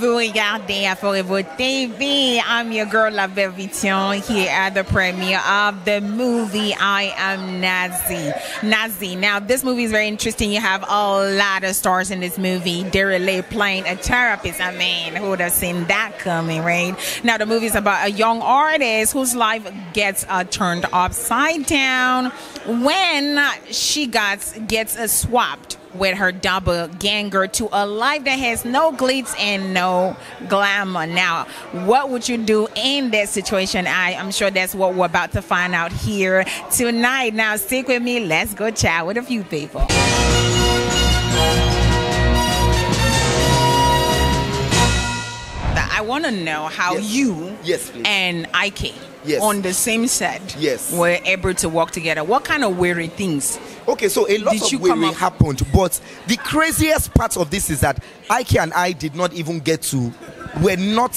day at Aforevo TV. I'm your girl, La Vision, here at the premiere of the movie I Am Nazzy. Nazzy. Now, this movie is very interesting. You have a lot of stars in this movie. Denrele playing a therapist. I mean, who would have seen that coming, right? Now, the movie is about a young artist whose life gets uh, turned upside down when she gets, gets uh, swapped with her double ganger to a life that has no glitz and no glamour. Now, what would you do in that situation? I, I'm sure that's what we're about to find out here tonight. Now, stick with me. Let's go chat with a few people. I want to know how Yes. you Yes, please. and Ike Yes. on the same set Yes. were able to work together. What kind of weird things? Okay, so a lot Did of weary happened, but the craziest part of this is that Ike and I did not even get to. We're not.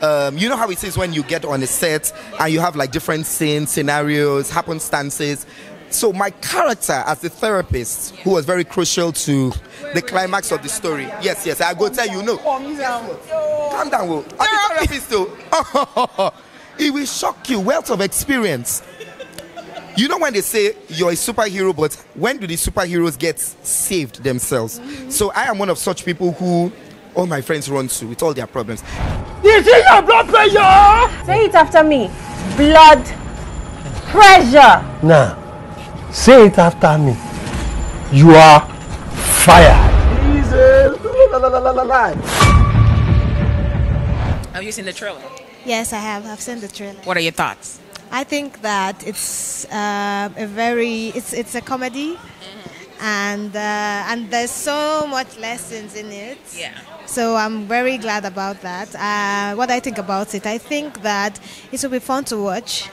Um, you know how it is when you get on a set and you have like different scenes, scenarios, happenstances. So my character as the therapist, who was very crucial to the climax of the story. Yes, yes, I go tell you no. Calm down, Will. I'm the therapist, though. it will shock you. Wealth of experience. You know when they say you're a superhero, but when do the superheroes get saved themselves? Mm-hmm. So I am one of such people who all my friends run to with all their problems. This is your blood pressure. Say it after me. Blood pressure. Now, say it after me. You are fired. Jesus. La, la, la, la, la, la. Have you seen the trailer? Yes, I have. I've seen the trailer. What are your thoughts? I think that it's uh, a very it's it's a comedy, and uh, and there's so much lessons in it. Yeah. So I'm very glad about that. Uh, what I think about it, I think that it will be fun to watch,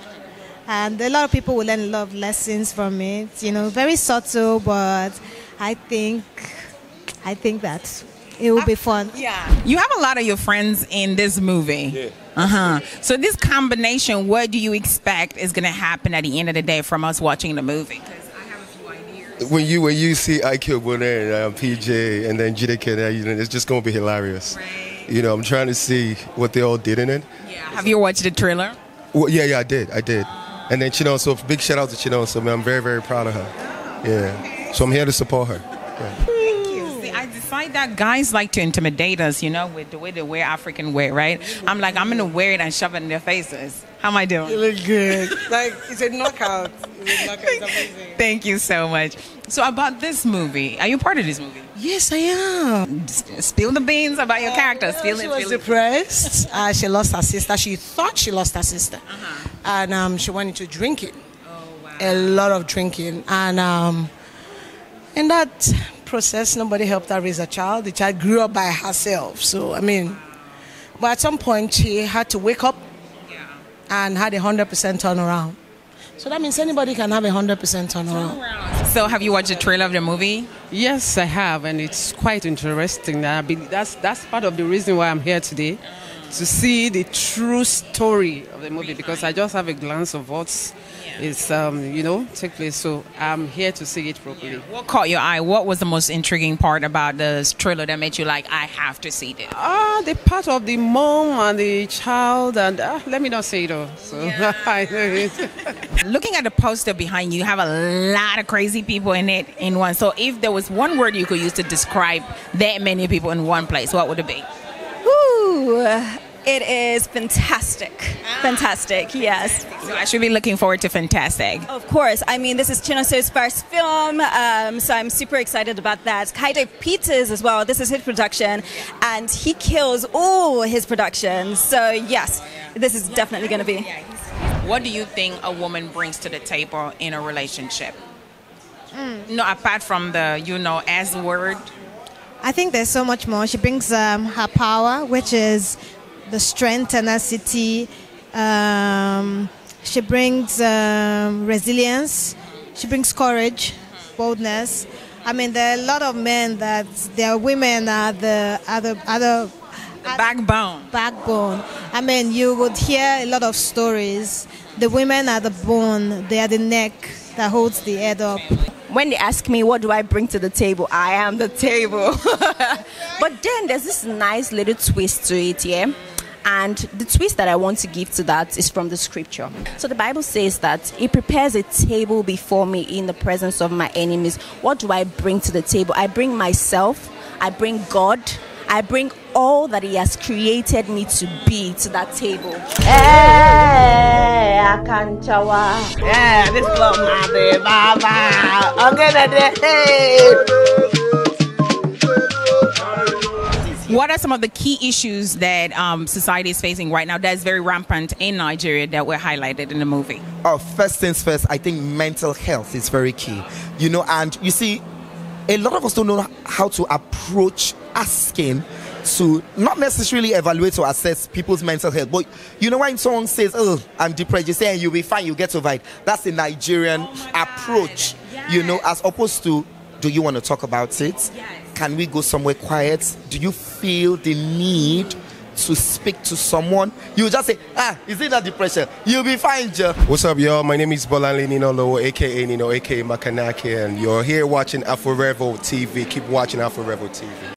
and a lot of people will learn a lot of lessons from it. You know, very subtle, but I think I think that it will be fun. Yeah. You have a lot of your friends in this movie. Yeah. Uh huh. So this combination, what do you expect is going to happen at the end of the day from us watching the movie? Because I have a few ideas. When you when you see IK Ogbonna and um, PJ and then Jideke, uh, you know, it's just gonna be hilarious. Right. You know, I'm trying to see what they all did in it. Yeah. Have you watched the trailer? Well, yeah, yeah, I did, I did. And then Chino, so big shout out to Chino. So man, I'm very, very proud of her. Yeah. So I'm here to support her. Yeah. That guys like to intimidate us, you know, with the way they wear African wear, right? I'm like, I'm gonna wear it and shove it in their faces. How am I doing? You look good. like it's a knockout. It's a knockout. It's amazing. Thank you so much. So about this movie, are you part of this movie? Yes, I am. Spill the beans about your character. Spill she it. was depressed. Uh, she lost her sister. She thought she lost her sister, Uh-huh. and um, she went into drinking. Oh, A lot of drinking, and um, in that process, nobody helped her raise a child. The child grew up by herself. So I mean, but at some point, she had to wake up and had a hundred percent turnaround. So that means anybody can have a hundred percent turnaround. So have you watched the trailer of the movie? Yes, I have, and it's quite interesting. That's that's part of the reason why I'm here today, to see the true story of the movie. Because I just have a glance of what's it's um, you know take place. So I'm here to see it properly. What caught your eye? What was the most intriguing part about the trailer that made you like, I have to see this? Ah, the part of the mom and the child, and uh, let me not say it all. So I know it. Looking at the poster behind you, you have a lot of crazy people in it in one. So if there was one word you could use to describe that many people in one place, what would it be? Ooh, it is fantastic. Fantastic, yes. So I should be looking forward to Fantastic. Of course. I mean, this is Chinonso's first film, um, so I'm super excited about that. Kaide Peters as well. This is his production, and he kills all his productions. So, yes, this is definitely going to be. What do you think a woman brings to the table in a relationship? No, apart from the, you know, as word. I think there's so much more. She brings um, her power, which is the strength, tenacity. Um, she brings um, resilience. She brings courage, boldness. I mean, there are a lot of men that there are women are the other other The backbone. backbone. I mean, you would hear a lot of stories. The women are the bone. They are the neck that holds the head up. when they ask me what do I bring to the table, I am the table. but then there's this nice little twist to it, yeah. And the twist that I want to give to that is from the scripture. So the Bible says that He prepares a table before me in the presence of my enemies. What do I bring to the table? I bring myself, I bring God, I bring all that He has created me to be to that table. Eh, hey, Akanchawa. Yeah, this love my baby, baba. I'm What are some of the key issues that um, society is facing right now that's very rampant in Nigeria that were highlighted in the movie? Oh, first things first, I think mental health is very key. You know, and you see, a lot of us don't know how to approach asking to not necessarily evaluate or assess people's mental health. But you know, when someone says, Oh, I'm depressed, you say, You'll be fine, you'll get over it. That's the Nigerian oh approach, yes. you know, as opposed to, Do you want to talk about it? Yes. Can we go somewhere quiet? Do you feel the need? to speak to someone, you just say, ah, is it that depression? You'll be fine, Joe. What's up, y'all? My name is Bolanle Nino Lowo, aka Nino, aka Makanaki, and you're here watching Aforevo TV. Keep watching Aforevo TV.